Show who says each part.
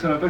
Speaker 1: Ça